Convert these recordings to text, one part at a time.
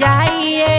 जाइए।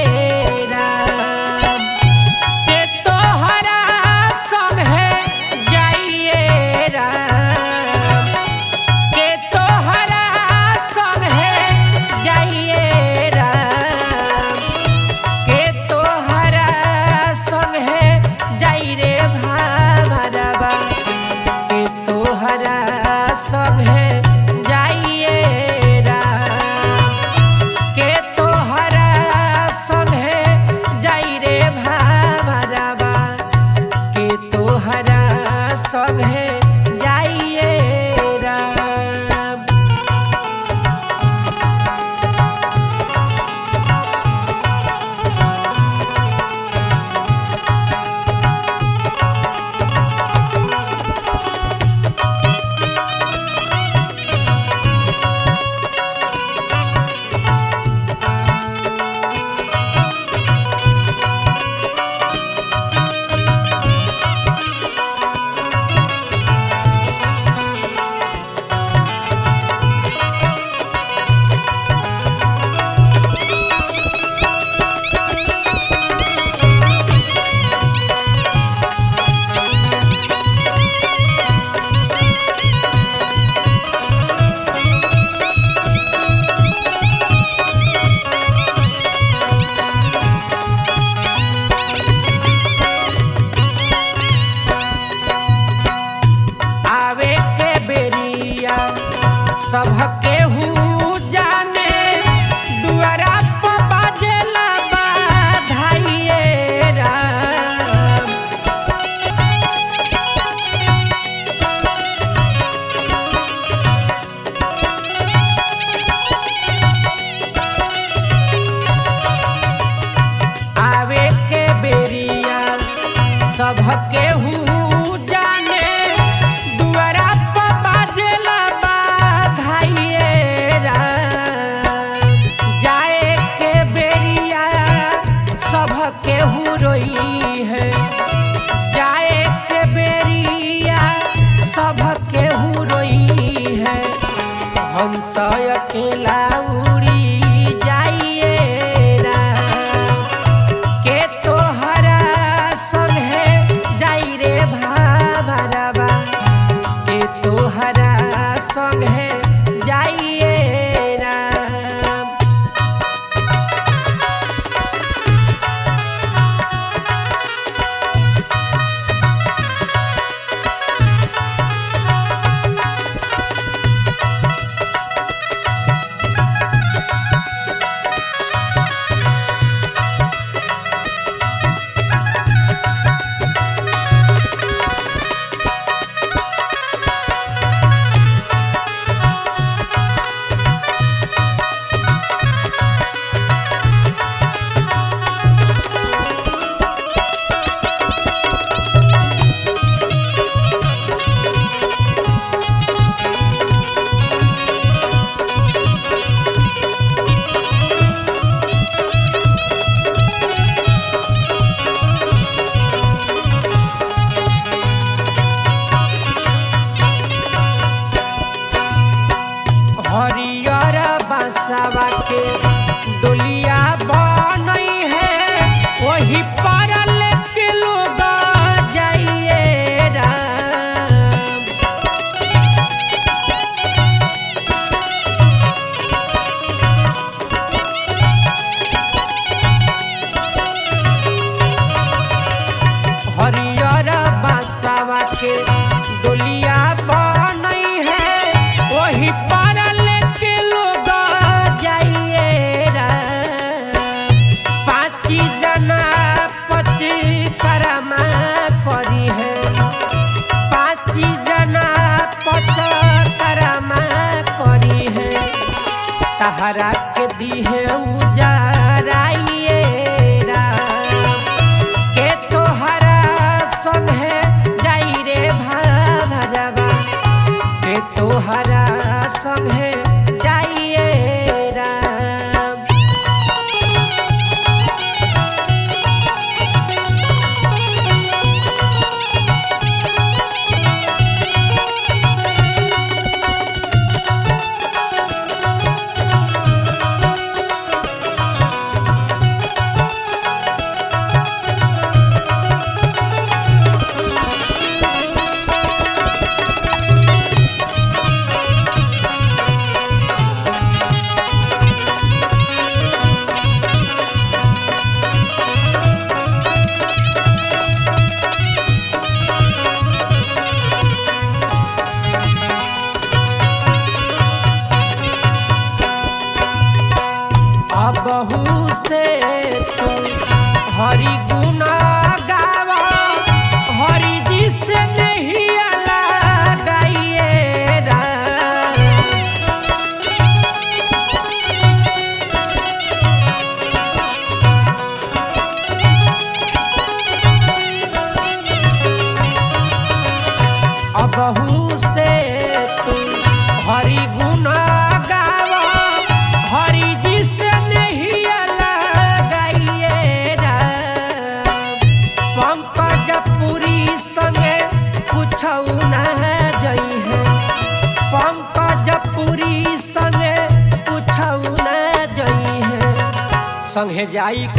तहरा के दी उजाराइए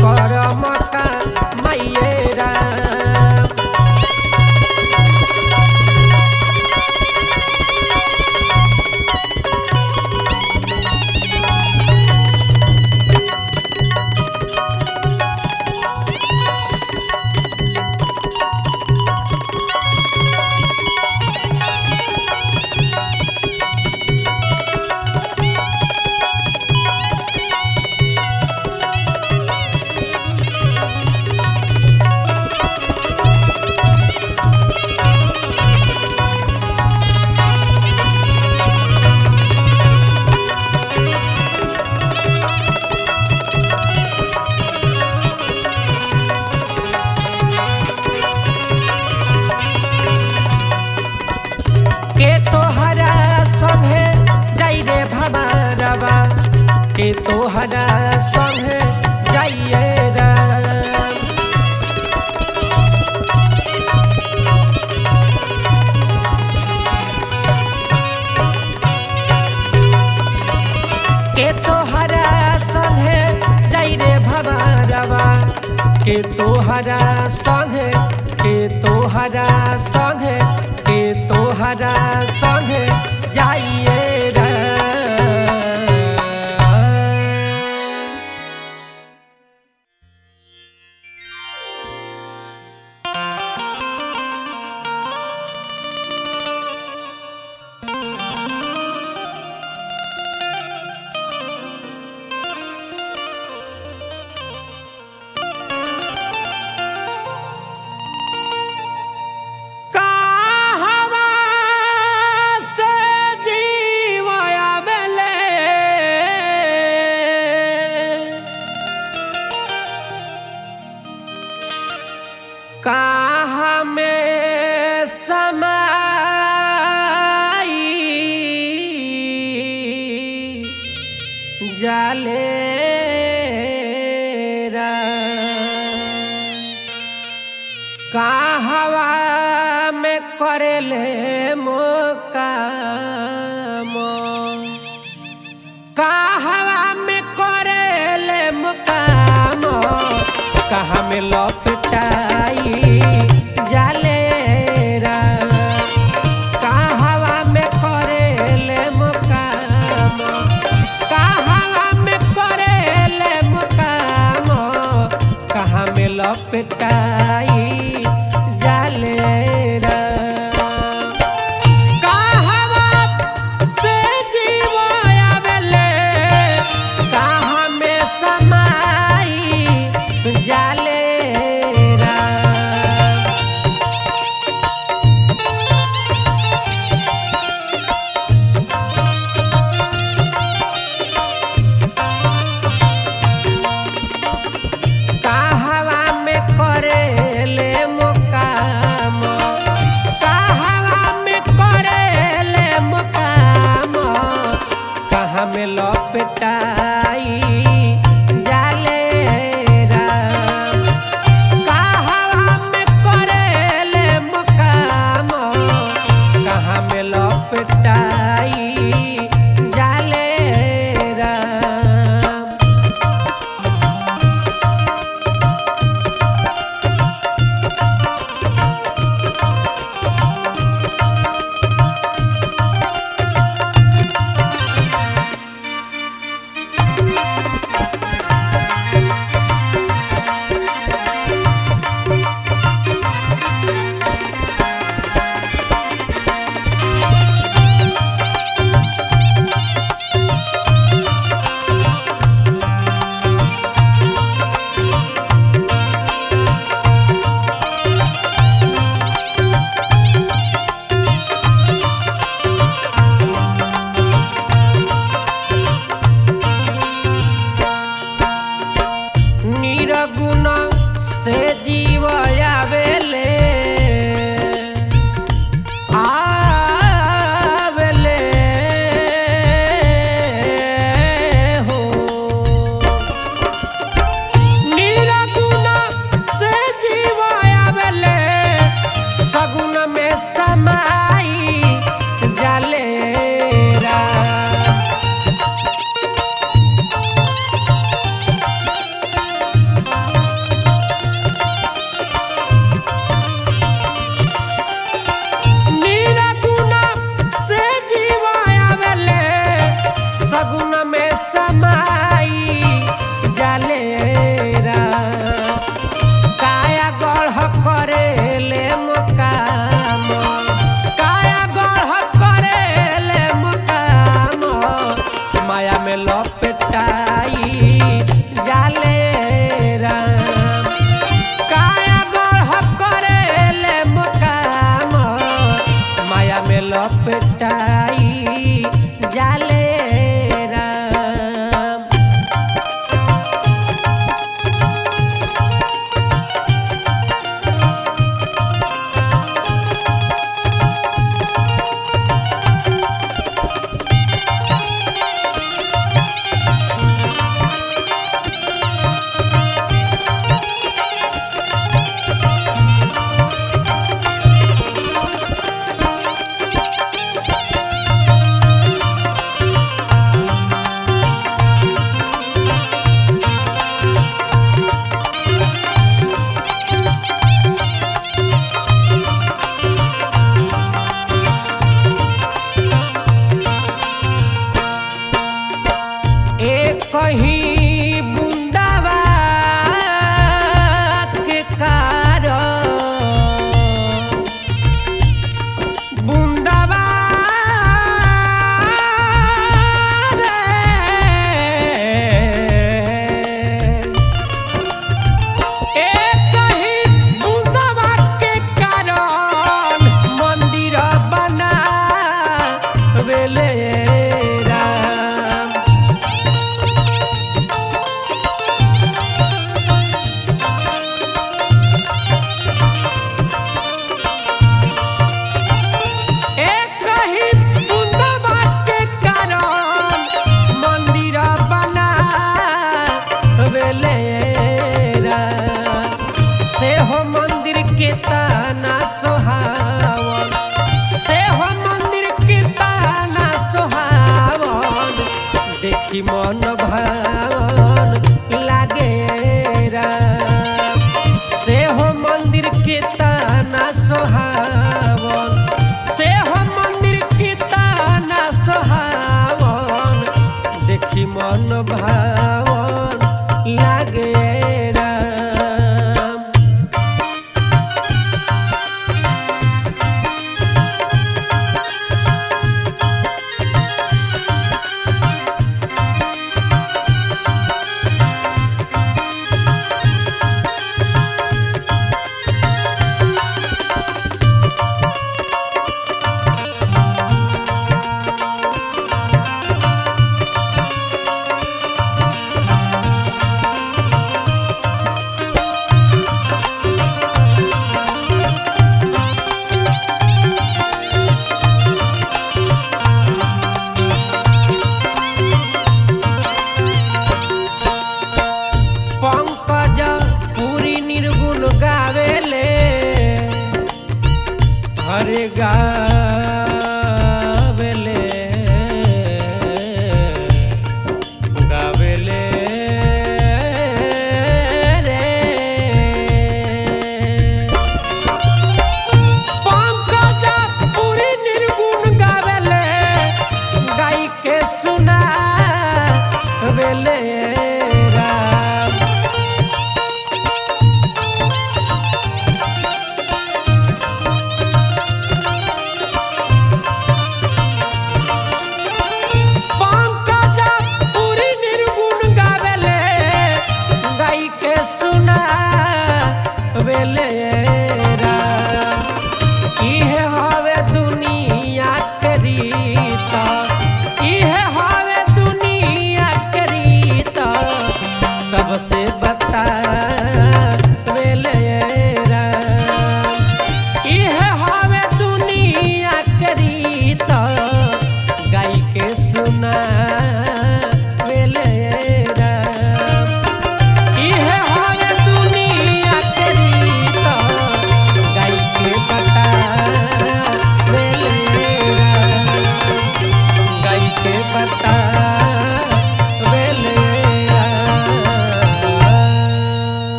जाई कर मका मैरा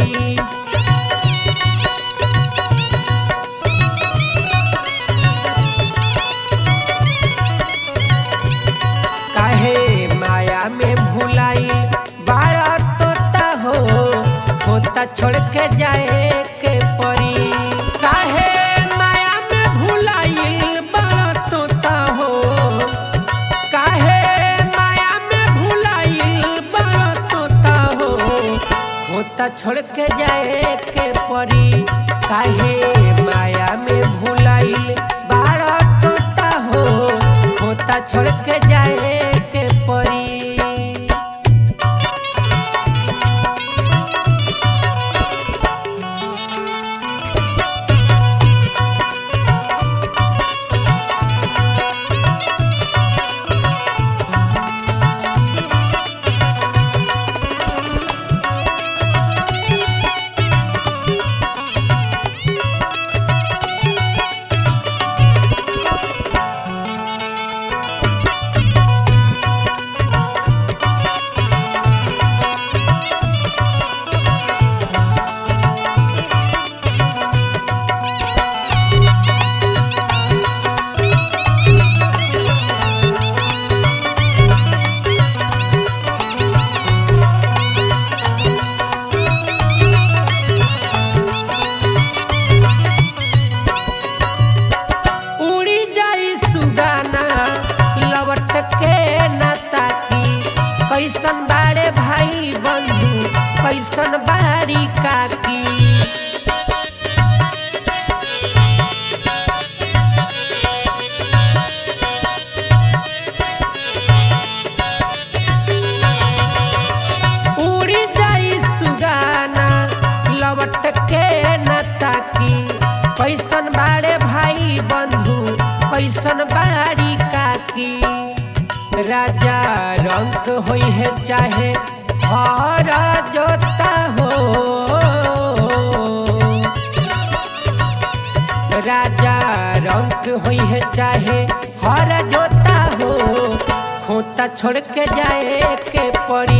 Thank you. छोड़ के जाए के परी काहे माया में भुलाइल बारह तोता हो खोता छोड़ के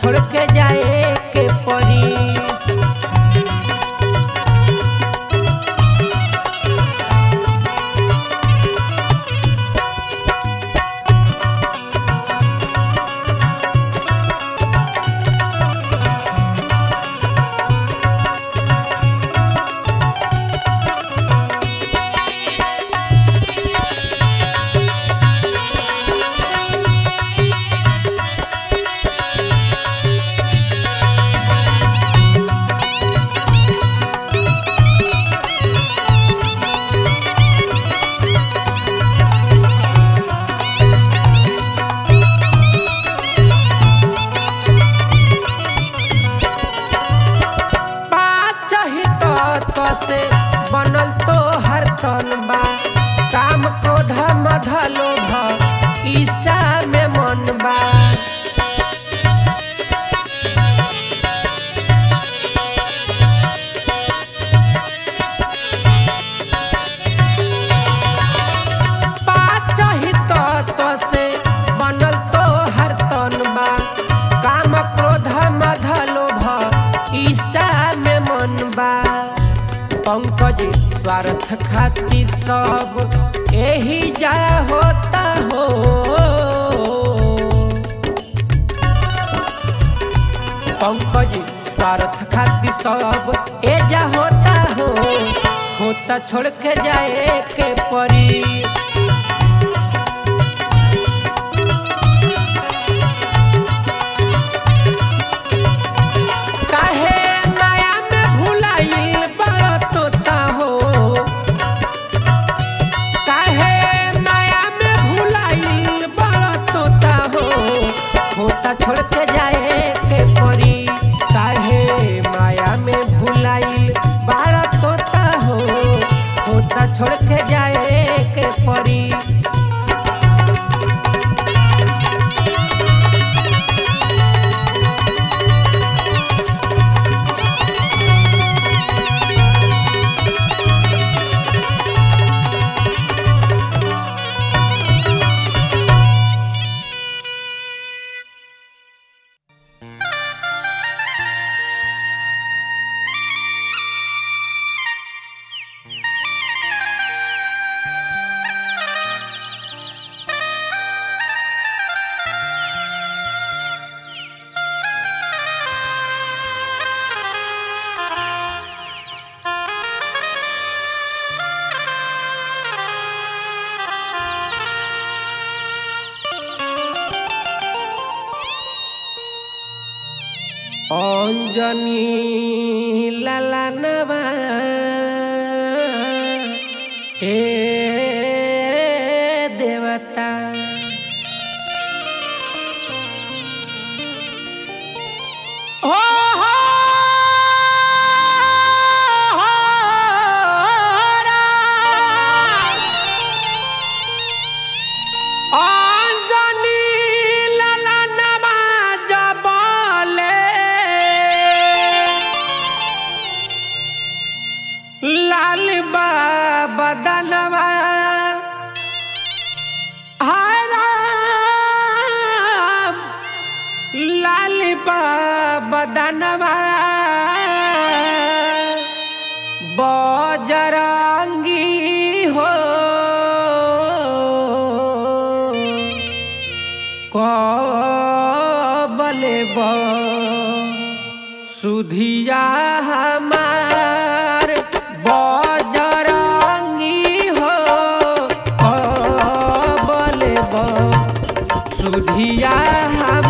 छोड़ के जा सब यही जा होता हो? पंकज, स्वार्थ खातिर सब ए जा होता हो? होता तो छोड़ के जाए के परी 저렇게 Hey. भिया हम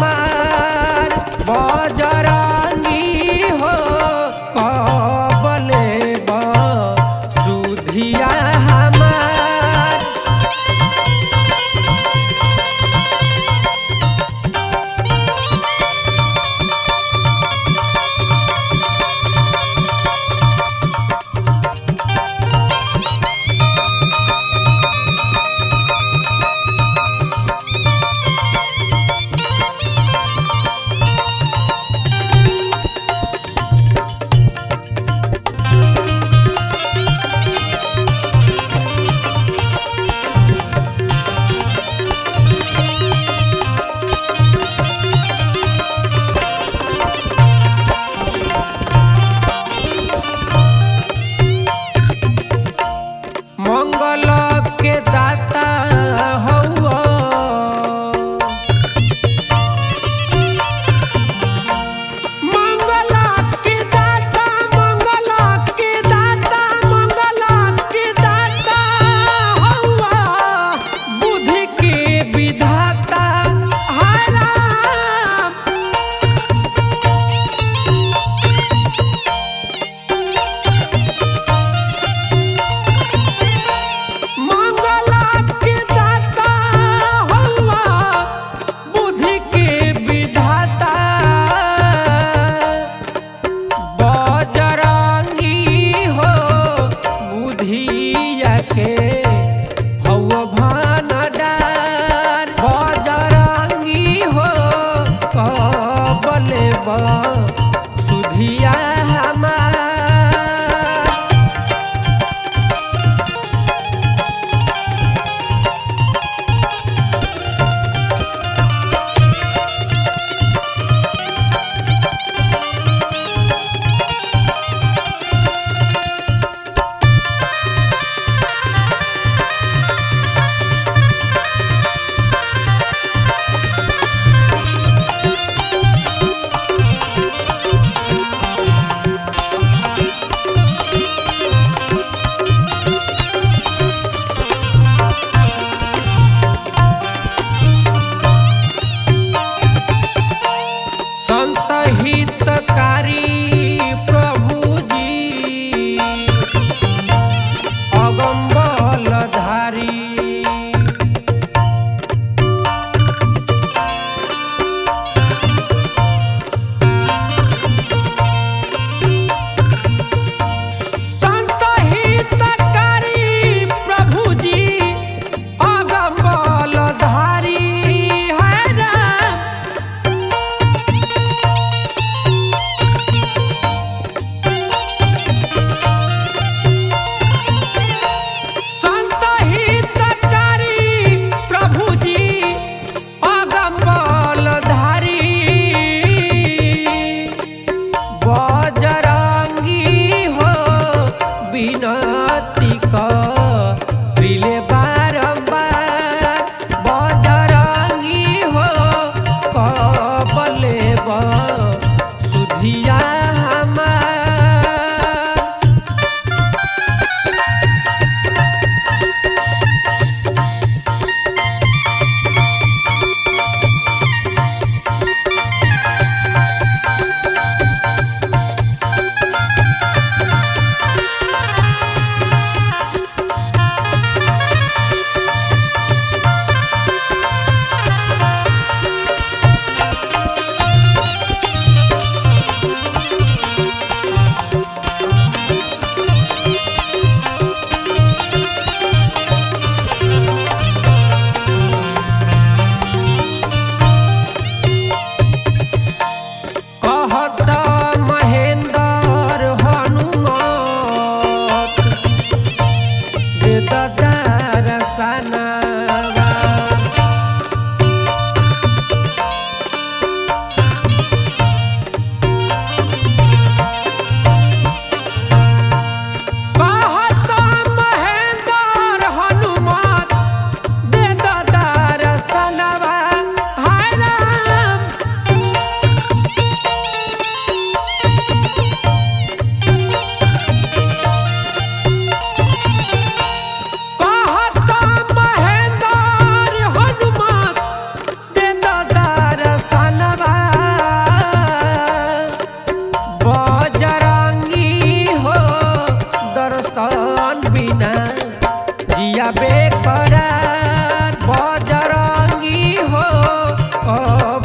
बजरंगी हो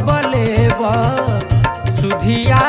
बलेवा सुधिया